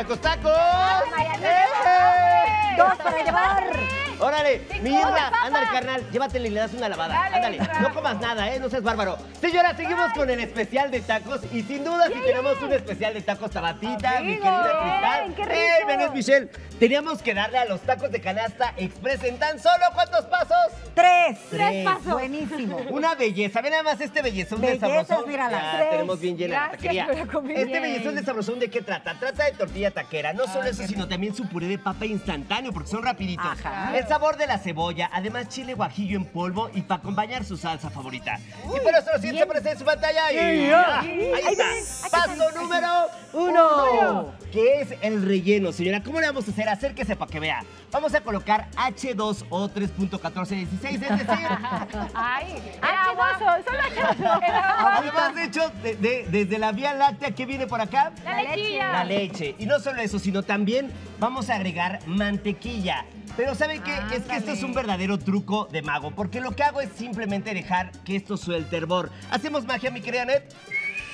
tacos, tacos. ¡Eh! Dos para llevar. Órale, Sí, mi come, Irra, papá. ándale, carnal, llévatele y le das una lavada. Dale, ándale, no comas nada, ¿eh? No seas bárbaro. Señora, seguimos con el especial de tacos y sin duda si tenemos un especial de tacos tabatita, mi querida Cristal. qué ¡Eh, rico! Michelle! Teníamos que darle a los tacos de canasta express en tan solo ¿cuántos pasos? Tres. Tres pasos. Buenísimo. Una belleza. Ve nada más este bellezón de Bellezas, sabrosón. mírala. Ya Tres. tenemos bien llena la Gracias taquería. por la comida. Este bellezón de sabrosón, ¿de qué trata? Trata de tortilla taquera. No solo eso, sino también su puré de papa instantáneo, porque son rapiditos. Ajá. El sabor de la cebolla, además chile guajillo en polvo y para acompañar su salsa favorita. y por eso lo siguiente aparece en su pantalla. Y ya. Ahí está. Paso número uno. Que es el relleno, señora. ¿Cómo le vamos a hacer? Acérquese para que vea. Vamos a colocar H2O 3.1416, es decir, Ay, H2O, solo H2O. El agua. Además, de hecho, de- de- desde la Vía Láctea, ¿qué viene por acá? La lechilla. La leche. Y no solo eso, sino también vamos a agregar mantequilla. Pero ¿saben qué? Es que esto es un verdadero truco de mago, porque lo que hago es simplemente dejar que esto suelte hervor. ¿Hacemos magia, mi querida Net?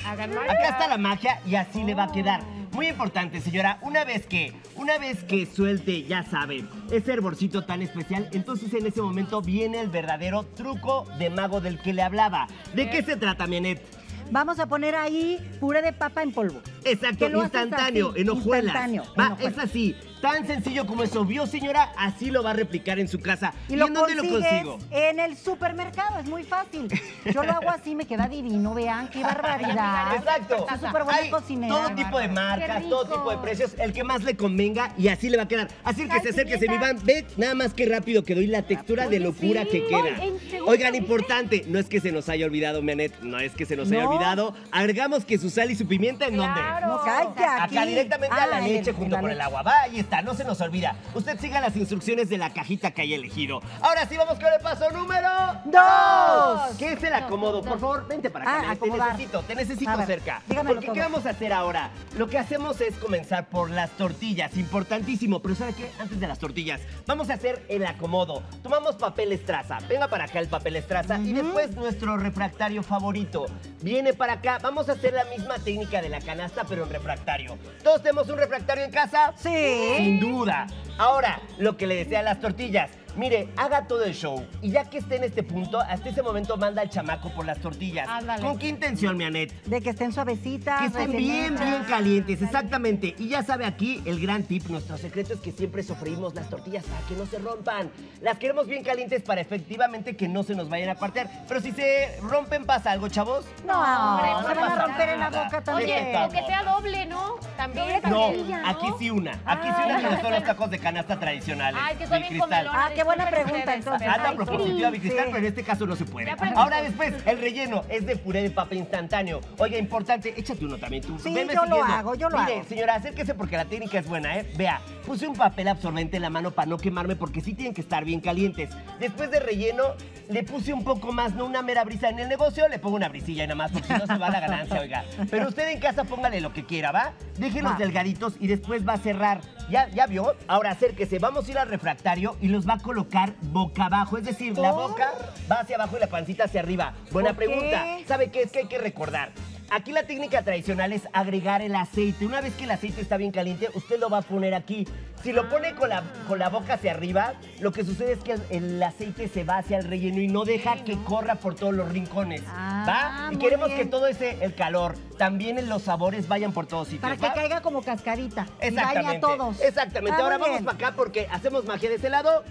Acá está la magia y así le va a quedar. Muy importante, señora, una vez que, una vez que suelte, ya sabe, ese hervorcito tan especial, entonces en ese momento viene el verdadero truco de mago del que le hablaba. ¿De qué se trata, mi Anet? Vamos a poner ahí puré de papa en polvo. Exacto, Que instantáneo, así, en hojuelas. instantáneo, en Va, hojuelas. es así, tan sencillo como eso. ¿Vio, señora? Así lo va a replicar en su casa. ¿Y, lo en dónde lo consigo? En el supermercado, es muy fácil. Yo lo hago así, me queda divino, vean qué barbaridad. Exacto. Soy súper buena Hay cocinera. todo tipo de marcas, todo tipo de precios, el que más le convenga y así le va a quedar. Acérquese, Ay, acérquese, mi. Iván. Ve nada más que rápido quedó y la textura de locura sí. que queda. Oigan, importante, no es que se nos haya olvidado, Mianet, no es que se nos haya olvidado. Agregamos que su sal y su pimienta, ¿en dónde? Claro. No, cállate, aquí. Acá directamente a la Ah, leche el- junto con el agua. Va, ahí está, no se nos olvida. Usted siga las instrucciones de la cajita que haya elegido. Ahora sí, vamos con el paso número Dos. ¿Qué es el acomodo? Por favor, vente para acá. Ah, te necesito, te necesito ver, cerca. Porque todo. ¿qué vamos a hacer ahora? Lo que hacemos es comenzar por las tortillas, importantísimo. Pero ¿sabe qué? Antes de las tortillas, vamos a hacer el acomodo. Tomamos papel estraza. Venga para acá el papel estraza. Y después nuestro refractario favorito. Viene para acá. Vamos a hacer la misma técnica de la canasta, pero en refractario. ¿Todos tenemos un refractario en casa? Sí. Sin duda. Ahora, lo que le desea a las tortillas. Mire, haga todo el show. Y ya que esté en este punto, hasta ese momento manda al chamaco por las tortillas. Ándale. ¿Con qué intención, mi Anet? De que estén suavecitas. Que estén bien, hechas. bien calientes, exactamente. Y ya sabe aquí el gran tip, nuestro secreto es que siempre sofreímos las tortillas para que no se rompan. Las queremos bien calientes para efectivamente que no se nos vayan a partir. Pero si se rompen, ¿pasa algo, chavos? No, Hombre, se no van a romper en la boca Oye, también. o que sea doble, ¿no? También. No, aquí sí una. Aquí sí una que no son los tacos de canasta tradicionales. Ay, que mi bien Ah, qué buena pregunta, entonces. Anda propositiva, mi cristal, sí. pero en este caso no se puede. Ahora después, el relleno es de puré de papa instantáneo. Oiga, importante, échate uno también tú. Sí, Veme yo lo hago, yo lo Mire, hago. señora, acérquese porque la técnica es buena, ¿eh? Vea, puse un papel absorbente en la mano para no quemarme porque sí tienen que estar bien calientes. Después de relleno, le puse un poco más, no una mera brisa. En el negocio le pongo una brisilla y nada más porque si no se va la ganancia, oiga. Pero usted en casa póngale lo que quiera, ¿va? Déjenlos Va. delgaditos y después va a cerrar. ¿Ya, ¿Ya vio? Ahora acérquese, vamos a ir al refractario y los va a colocar boca abajo. Es decir, la boca va hacia abajo y la pancita hacia arriba. Buena ¿Por pregunta. qué? ¿Sabe qué es que hay que recordar? Aquí la técnica tradicional es agregar el aceite. Una vez que el aceite está bien caliente, usted lo va a poner aquí. Si lo pone con la, con la boca hacia arriba, lo que sucede es que el, el aceite se va hacia el relleno y no deja que corra por todos los rincones. Ah, ¿Va? Y queremos bien. que todo ese, el calor, también los sabores vayan por todos sitios. Para que ¿va? caiga como cascarita. Y Exactamente. bañe a todos. Exactamente. Ah, Ahora vamos para acá porque hacemos magia de ese lado.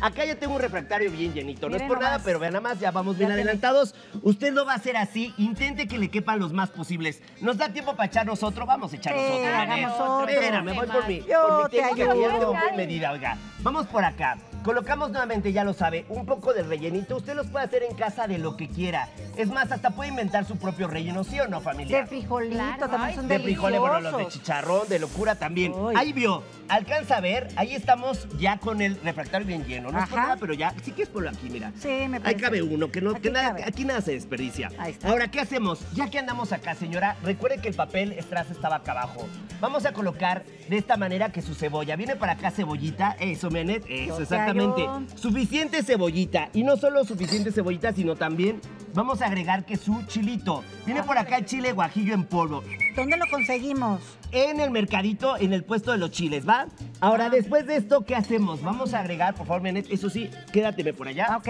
Acá ya tengo un refractario bien llenito. No es por nada, pero vean nada más, ya vamos bien Ya adelantados. Usted lo va a hacer así. Intente que le quepan los más posibles. ¿Nos da tiempo para echarnos otro? Vamos a echarnos Sí, otro. Espera, me voy por mi, Yo por mi técnica que ya tengo medida, oiga. Vamos por acá. Colocamos nuevamente, ya lo sabe, un poco de rellenito. Usted los puede hacer en casa de lo que quiera. Es más, hasta puede inventar su propio relleno, ¿sí o no, familia? De frijolito, Claro, también ay, son De frijoles, bueno, los de chicharrón, de locura también. Uy. Ahí vio, alcanza a ver, ahí estamos ya con el refractario bien lleno. No es por nada, pero ya, sí que es por aquí, mira. Sí, me Ahí parece. cabe uno, que no, Aquí que nada, cabe. aquí nada se desperdicia. Ahí está. Ahora, ¿qué hacemos? Ya que andamos acá, señora, recuerde que el papel estraza estaba acá abajo. Vamos a colocar de esta manera que su cebolla. Viene para acá cebollita, eso, Menet, eso, Yo te exactamente. Suficiente cebollita. Y no solo suficiente cebollita, sino también vamos a agregar que su chilito. Viene por acá el chile guajillo en polvo. ¿Dónde lo conseguimos? En el mercadito, en el puesto de los chiles, ¿va? Ahora, después de esto, ¿qué hacemos? Vamos a agregar, por favor, Nenet, eso sí, quédateme por allá. ¿Ok?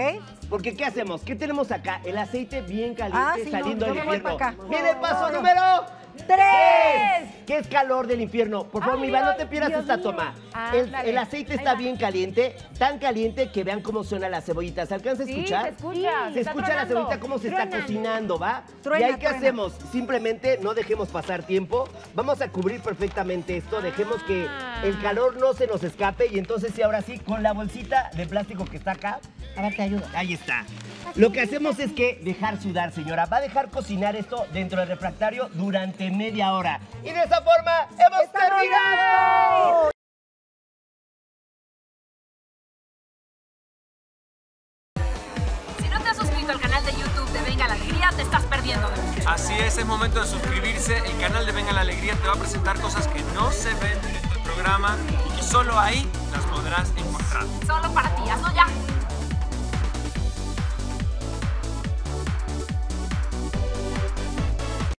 Porque, ¿qué hacemos? ¿Qué tenemos acá? El aceite bien caliente Ah, sí, no, saliendo yo del me voy acá. Viene el paso No, no. número... ¡Tres! ¿Qué es calor del infierno? Por favor, mi Iván, no te pierdas Dios esta mío. toma. El, el aceite está bien caliente, tan caliente que vean cómo suena la cebollita. ¿Se alcanza a Sí, escuchar? se escucha. Se escucha la cebollita cómo se está cocinando, ¿va? Truena, y ahí, ¿qué truena. hacemos? Simplemente no dejemos pasar tiempo. Vamos a cubrir perfectamente esto. Dejemos que Ah. el calor no se nos escape. Y entonces, sí, ahora sí, con la bolsita de plástico que está acá, A ver, te ayudo. Ahí está. Lo que hacemos es que dejar sudar, señora. Va a dejar cocinar esto dentro del refractario durante media hora. Y de esa forma hemos ¡Estamos terminado. Si no te has suscrito al canal de YouTube de Venga la Alegría, te estás perdiendo de mucho. Así es, es momento de suscribirse. El canal de Venga la Alegría te va a presentar cosas que no se ven en este programa y que solo ahí las podrás encontrar. Solo para ti, hazlo ya.